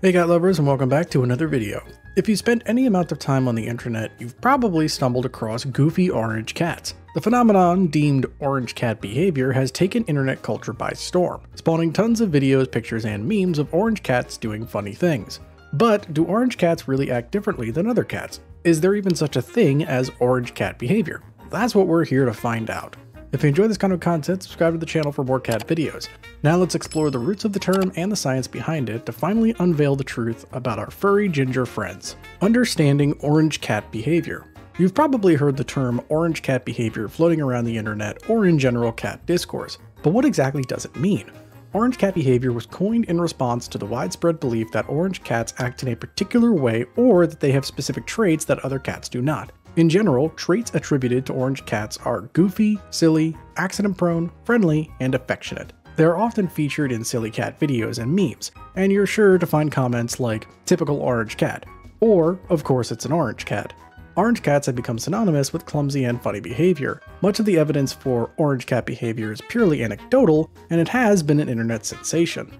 Hey cat lovers and welcome back to another video. If you spent any amount of time on the internet, you've probably stumbled across goofy orange cats. The phenomenon deemed orange cat behavior has taken internet culture by storm, spawning tons of videos, pictures, and memes of orange cats doing funny things. But do orange cats really act differently than other cats? Is there even such a thing as orange cat behavior? That's what we're here to find out. If you enjoy this kind of content, subscribe to the channel for more cat videos. Now let's explore the roots of the term and the science behind it to finally unveil the truth about our furry ginger friends. Understanding orange cat behavior. You've probably heard the term orange cat behavior floating around the internet or in general cat discourse, but what exactly does it mean? Orange cat behavior was coined in response to the widespread belief that orange cats act in a particular way or that they have specific traits that other cats do not. In general, traits attributed to orange cats are goofy, silly, accident prone, friendly, and affectionate. They are often featured in silly cat videos and memes, and you're sure to find comments like, typical orange cat, or, of course it's an orange cat. Orange cats have become synonymous with clumsy and funny behavior. Much of the evidence for orange cat behavior is purely anecdotal, and it has been an internet sensation.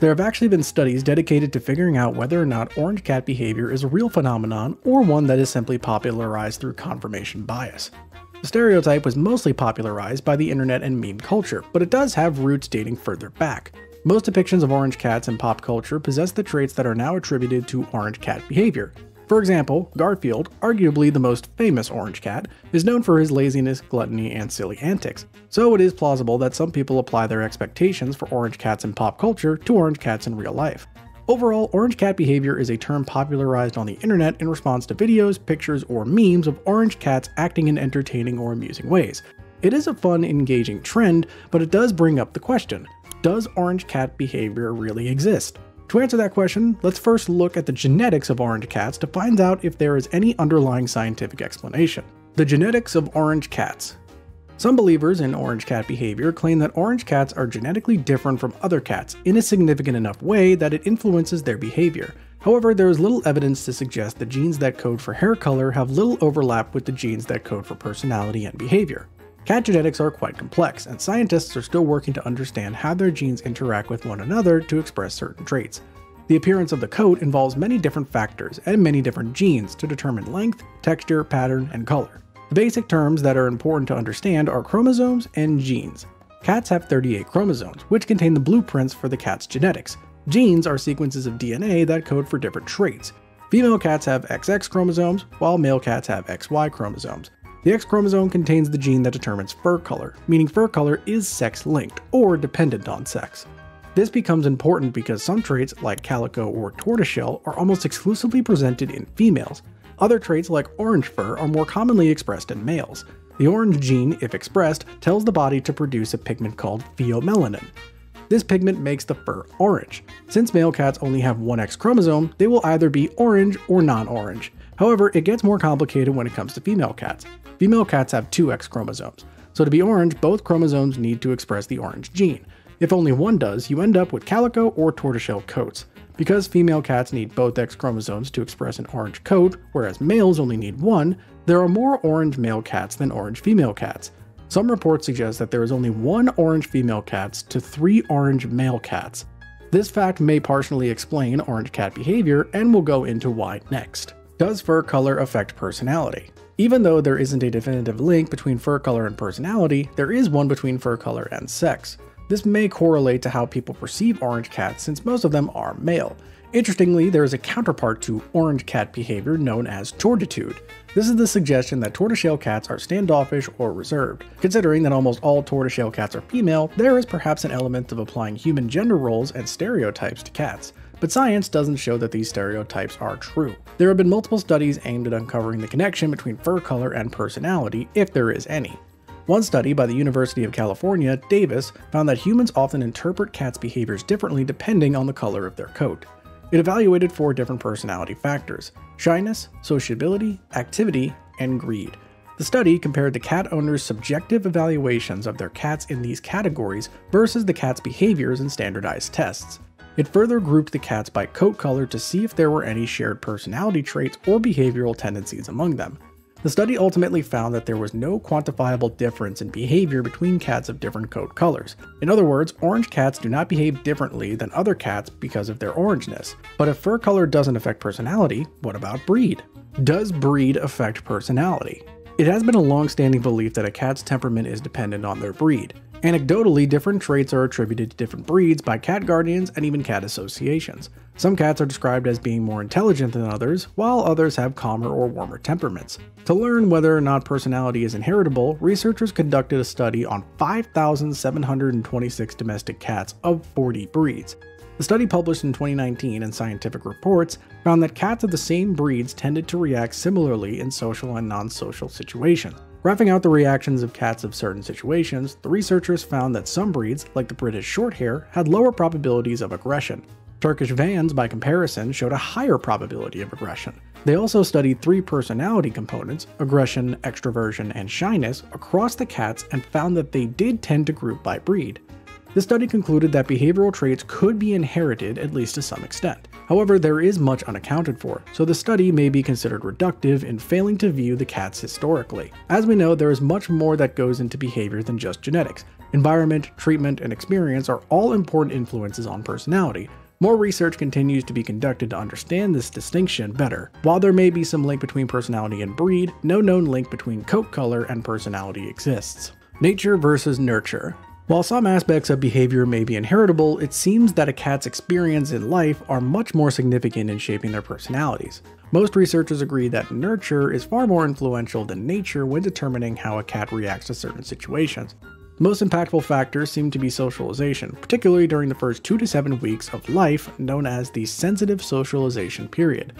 There have actually been studies dedicated to figuring out whether or not orange cat behavior is a real phenomenon or one that is simply popularized through confirmation bias. The stereotype was mostly popularized by the internet and meme culture, but it does have roots dating further back. Most depictions of orange cats in pop culture possess the traits that are now attributed to orange cat behavior, for example, Garfield, arguably the most famous orange cat, is known for his laziness, gluttony, and silly antics, so it is plausible that some people apply their expectations for orange cats in pop culture to orange cats in real life. Overall, orange cat behavior is a term popularized on the internet in response to videos, pictures, or memes of orange cats acting in entertaining or amusing ways. It is a fun, engaging trend, but it does bring up the question, does orange cat behavior really exist? To answer that question, let's first look at the genetics of orange cats to find out if there is any underlying scientific explanation. The genetics of orange cats. Some believers in orange cat behavior claim that orange cats are genetically different from other cats in a significant enough way that it influences their behavior. However, there is little evidence to suggest the genes that code for hair color have little overlap with the genes that code for personality and behavior. Cat genetics are quite complex, and scientists are still working to understand how their genes interact with one another to express certain traits. The appearance of the coat involves many different factors and many different genes to determine length, texture, pattern, and color. The basic terms that are important to understand are chromosomes and genes. Cats have 38 chromosomes, which contain the blueprints for the cat's genetics. Genes are sequences of DNA that code for different traits. Female cats have XX chromosomes, while male cats have XY chromosomes. The X chromosome contains the gene that determines fur color, meaning fur color is sex linked or dependent on sex. This becomes important because some traits, like calico or tortoiseshell, are almost exclusively presented in females. Other traits, like orange fur, are more commonly expressed in males. The orange gene, if expressed, tells the body to produce a pigment called pheomelanin. This pigment makes the fur orange. Since male cats only have one X chromosome, they will either be orange or non-orange. However, it gets more complicated when it comes to female cats. Female cats have two X chromosomes, so to be orange, both chromosomes need to express the orange gene. If only one does, you end up with calico or tortoiseshell coats. Because female cats need both X chromosomes to express an orange coat, whereas males only need one, there are more orange male cats than orange female cats. Some reports suggest that there is only one orange female cat to three orange male cats. This fact may partially explain orange cat behavior, and we'll go into why next. Does fur color affect personality? Even though there isn't a definitive link between fur color and personality, there is one between fur color and sex. This may correlate to how people perceive orange cats since most of them are male. Interestingly, there is a counterpart to orange cat behavior known as tortitude. This is the suggestion that tortoiseshell cats are standoffish or reserved. Considering that almost all tortoiseshell cats are female, there is perhaps an element of applying human gender roles and stereotypes to cats. But science doesn't show that these stereotypes are true. There have been multiple studies aimed at uncovering the connection between fur color and personality, if there is any. One study by the University of California, Davis, found that humans often interpret cats' behaviors differently depending on the color of their coat. It evaluated four different personality factors shyness, sociability, activity, and greed. The study compared the cat owner's subjective evaluations of their cats in these categories versus the cat's behaviors in standardized tests. It further grouped the cats by coat color to see if there were any shared personality traits or behavioral tendencies among them. The study ultimately found that there was no quantifiable difference in behavior between cats of different coat colors. In other words, orange cats do not behave differently than other cats because of their orangeness. But if fur color doesn't affect personality, what about breed? Does breed affect personality? It has been a long standing belief that a cat's temperament is dependent on their breed. Anecdotally, different traits are attributed to different breeds by cat guardians and even cat associations. Some cats are described as being more intelligent than others, while others have calmer or warmer temperaments. To learn whether or not personality is inheritable, researchers conducted a study on 5,726 domestic cats of 40 breeds. The study published in 2019 in Scientific Reports found that cats of the same breeds tended to react similarly in social and non-social situations. Graphing out the reactions of cats of certain situations, the researchers found that some breeds, like the British Shorthair, had lower probabilities of aggression. Turkish Vans, by comparison, showed a higher probability of aggression. They also studied three personality components aggression, extroversion, and shyness across the cats and found that they did tend to group by breed. The study concluded that behavioral traits could be inherited at least to some extent. However, there is much unaccounted for, so the study may be considered reductive in failing to view the cats historically. As we know, there is much more that goes into behavior than just genetics. Environment, treatment, and experience are all important influences on personality, more research continues to be conducted to understand this distinction better. While there may be some link between personality and breed, no known link between coat color and personality exists. Nature versus nurture. While some aspects of behavior may be inheritable, it seems that a cat's experience in life are much more significant in shaping their personalities. Most researchers agree that nurture is far more influential than nature when determining how a cat reacts to certain situations. The most impactful factors seem to be socialization, particularly during the first 2 to 7 weeks of life known as the sensitive socialization period.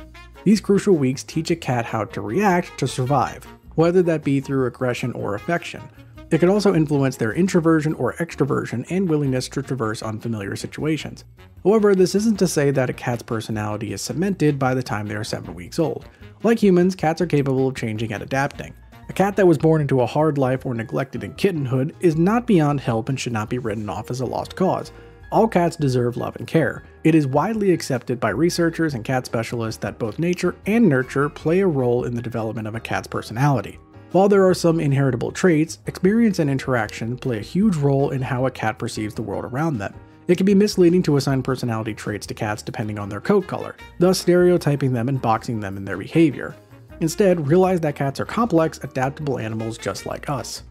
These crucial weeks teach a cat how to react to survive, whether that be through aggression or affection. It can also influence their introversion or extroversion and willingness to traverse unfamiliar situations. However, this isn't to say that a cat's personality is cemented by the time they are 7 weeks old. Like humans, cats are capable of changing and adapting. A cat that was born into a hard life or neglected in kittenhood is not beyond help and should not be written off as a lost cause. All cats deserve love and care. It is widely accepted by researchers and cat specialists that both nature and nurture play a role in the development of a cat's personality. While there are some inheritable traits, experience and interaction play a huge role in how a cat perceives the world around them. It can be misleading to assign personality traits to cats depending on their coat color, thus stereotyping them and boxing them in their behavior. Instead, realize that cats are complex, adaptable animals just like us.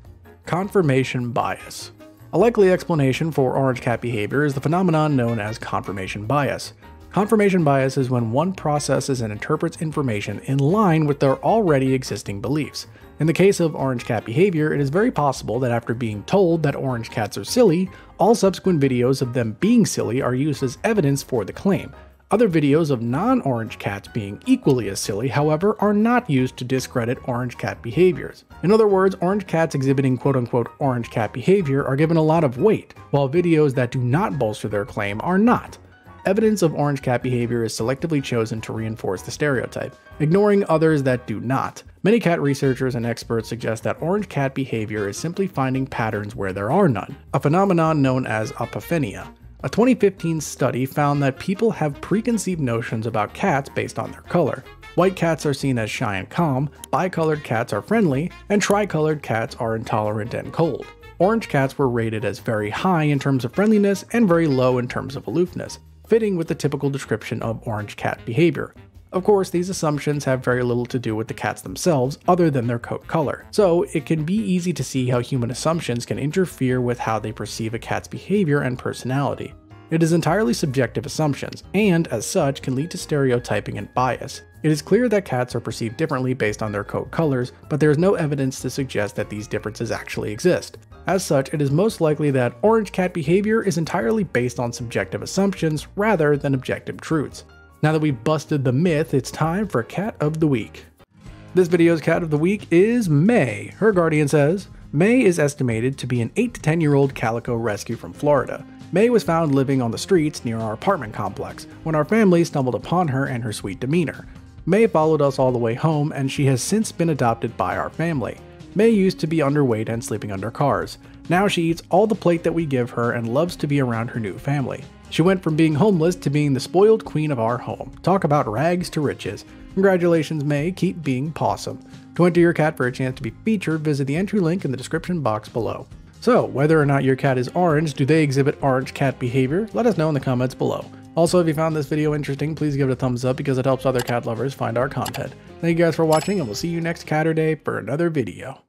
Confirmation bias. A likely explanation for orange cat behavior is the phenomenon known as confirmation bias. Confirmation bias is when one processes and interprets information in line with their already existing beliefs. In the case of orange cat behavior, it is very possible that after being told that orange cats are silly, all subsequent videos of them being silly are used as evidence for the claim. Other videos of non-orange cats being equally as silly, however, are not used to discredit orange cat behaviors. In other words, orange cats exhibiting quote-unquote orange cat behavior are given a lot of weight, while videos that do not bolster their claim are not. Evidence of orange cat behavior is selectively chosen to reinforce the stereotype, ignoring others that do not. Many cat researchers and experts suggest that orange cat behavior is simply finding patterns where there are none, a phenomenon known as apophenia. A 2015 study found that people have preconceived notions about cats based on their color. White cats are seen as shy and calm, bicolored cats are friendly, and tricolored cats are intolerant and cold. Orange cats were rated as very high in terms of friendliness and very low in terms of aloofness, fitting with the typical description of orange cat behavior. Of course, these assumptions have very little to do with the cats themselves other than their coat color, so it can be easy to see how human assumptions can interfere with how they perceive a cat's behavior and personality. It is entirely subjective assumptions, and as such can lead to stereotyping and bias. It is clear that cats are perceived differently based on their coat colors, but there is no evidence to suggest that these differences actually exist. As such, it is most likely that orange cat behavior is entirely based on subjective assumptions rather than objective truths. Now that we've busted the myth, it's time for Cat of the Week. This video's Cat of the Week is May. Her guardian says, May is estimated to be an 8 to 10 year old calico rescue from Florida. May was found living on the streets near our apartment complex when our family stumbled upon her and her sweet demeanor. May followed us all the way home and she has since been adopted by our family. May used to be underweight and sleeping under cars. Now she eats all the plate that we give her and loves to be around her new family. She went from being homeless to being the spoiled queen of our home. Talk about rags to riches. Congratulations, May. Keep being pawsome. To enter your cat for a chance to be featured, visit the entry link in the description box below. So, whether or not your cat is orange, do they exhibit orange cat behavior? Let us know in the comments below. Also, if you found this video interesting, please give it a thumbs up because it helps other cat lovers find our content. Thank you guys for watching and we'll see you next Catterday for another video.